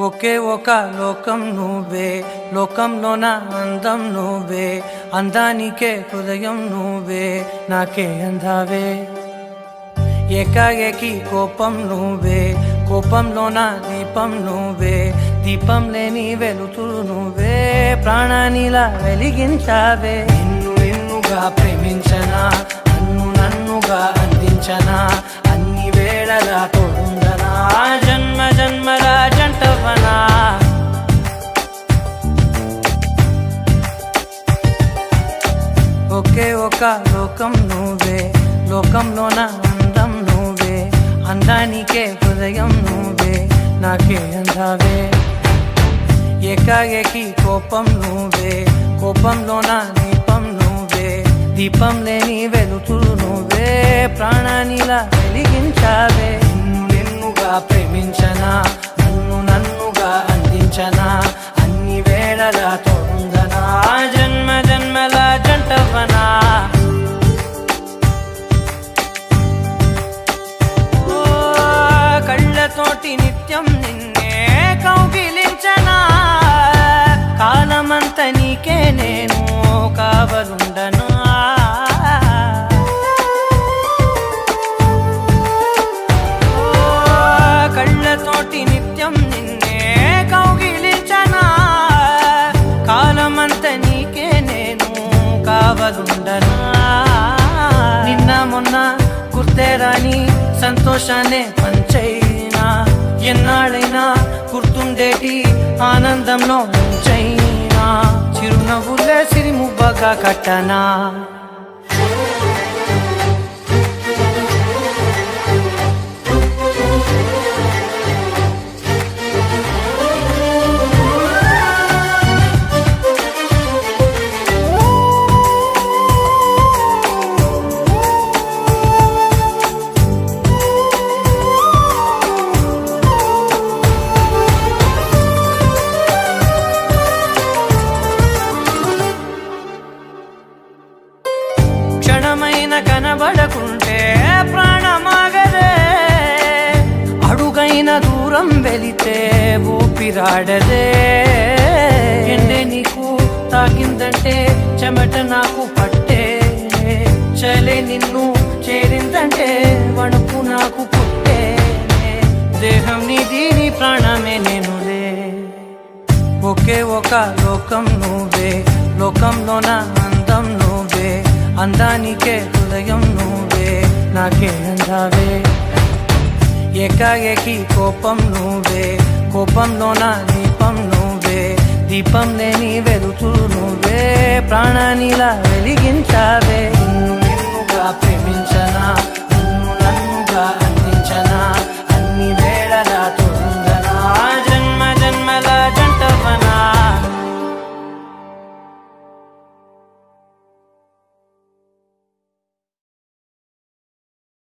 ఒకే ఒక లోకం నువ్వే లోకంలోన అందం నువ్వే అందానికే హృదయం నువ్వే నాకే అందావే. ఏకాఏకి కోపం నువ్వే కోపంలోన దీపం నువ్వే దీపం లేని వెలుతురు నువ్వే ప్రాణానిలా వెలిగించావే. నిన్ను నిన్నుగా ప్రేమించనా నన్ను నన్నుగా అందించనా అన్ని వేళలా తోడుందనా ఒక లోకం నువ్వే. లోకంలోన అందం నువ్వే. అందానికే హృదయం నువ్వే. నాకే అందావే. ఏకాఏకి కోపం నువ్వే. కోపంలోన దీపం నువ్వే. దీపం లేని వెలుతురు నువ్వే. ప్రాణానిలా వెలిగించావే. నిన్నుగా ప్రేమించనా? నన్ను నన్నుగా అందించనా? అన్ని వేళలా నిత్యం నిన్నే కౌగిలించనా? కాలమంత నీకే నేను కావలుండనా? కళ్ళతోటి నిత్యం నిన్నే కౌగిలించనా? కాలమంత నీకే నేను కావలుండనా? నిన్న మొన్న గుర్తేరాని సంతోషాన్ని మంచి ఎన్నాళ్ళైనా గుర్తుండేటి ఆనందంలో ముంచైనా చిరునవ్వులే సిరిముబ్బగా కట్టనా? కనబడకుంటే ప్రాణమాగదే. అడుగైన దూరం వెళితే ఊపిరాడదే. ఎండే నీకు తాగిందంటే చెమట నాకు పట్టే. చలే నిన్ను చేరిందంటే వణుకు నాకు పుట్టే. దేహం నీది నీ ప్రాణమే నేనులే. ఒకే ఒక లోకం నువ్వే. లోకంలోన అందం అందానికే హృదయం నువ్వే నాకే అందావే. ఏకాఏకి కోపం నువ్వే కోపంలో నా దీపం నువ్వే. దీపం లేని వెలుతూ నువ్వే ప్రాణానిలా వెలిగించావే. నిన్ను నిన్నుగా ప్రేమించ